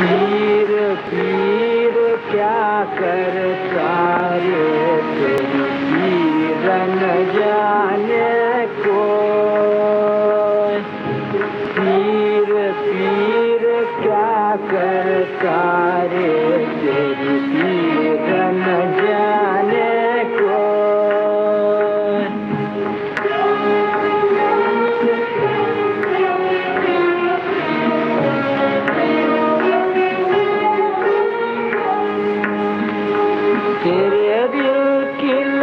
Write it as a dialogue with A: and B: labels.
A: पीर पीर क्या करता रे तेरी पीर न जाने को। पीर पीर क्या करता रे तेरी